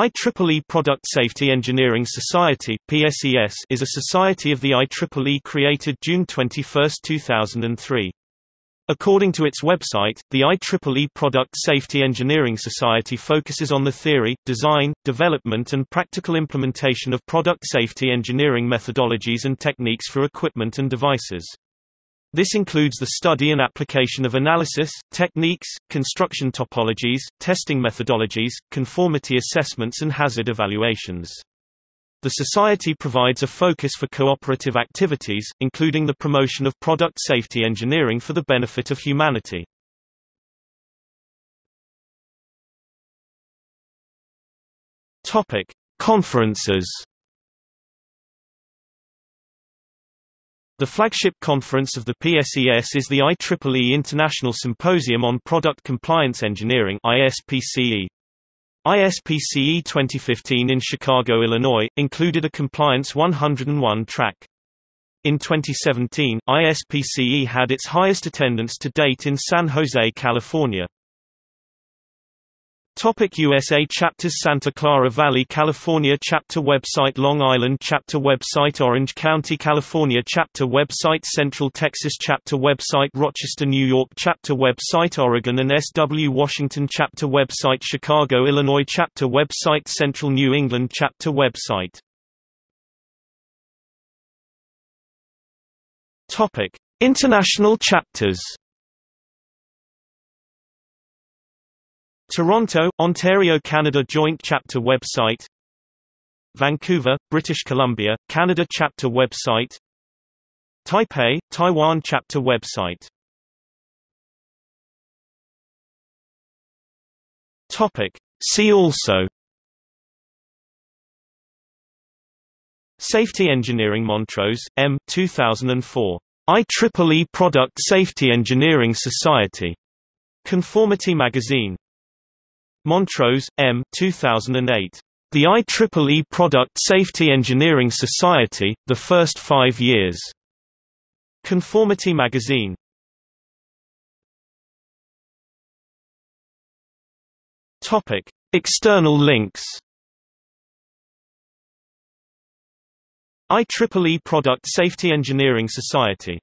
IEEE Product Safety Engineering Society PSES is a society of the IEEE created June 21, 2003. According to its website, the IEEE Product Safety Engineering Society focuses on the theory, design, development and practical implementation of product safety engineering methodologies and techniques for equipment and devices. This includes the study and application of analysis, techniques, construction topologies, testing methodologies, conformity assessments and hazard evaluations. The Society provides a focus for cooperative activities, including the promotion of product safety engineering for the benefit of humanity. Conferences The flagship conference of the PSES is the IEEE International Symposium on Product Compliance Engineering ISPCE. ISPCE 2015 in Chicago, Illinois, included a Compliance 101 track. In 2017, ISPCE had its highest attendance to date in San Jose, California. Topic USA chapters Santa Clara Valley California chapter website Long Island chapter website Orange County California chapter website Central Texas chapter website Rochester New York chapter website Oregon and SW Washington chapter website Chicago Illinois chapter website Central New England chapter website. Topic International chapters Toronto, Ontario Canada Joint Chapter website Vancouver, British Columbia, Canada Chapter website Taipei, Taiwan Chapter website Topic. See also Safety Engineering Montrose, M. 2004. IEEE Product Safety Engineering Society. Conformity Magazine Montrose, M. 2008. The IEEE Product Safety Engineering Society, The First Five Years. Conformity Magazine. Topic. External links IEEE Product Safety Engineering Society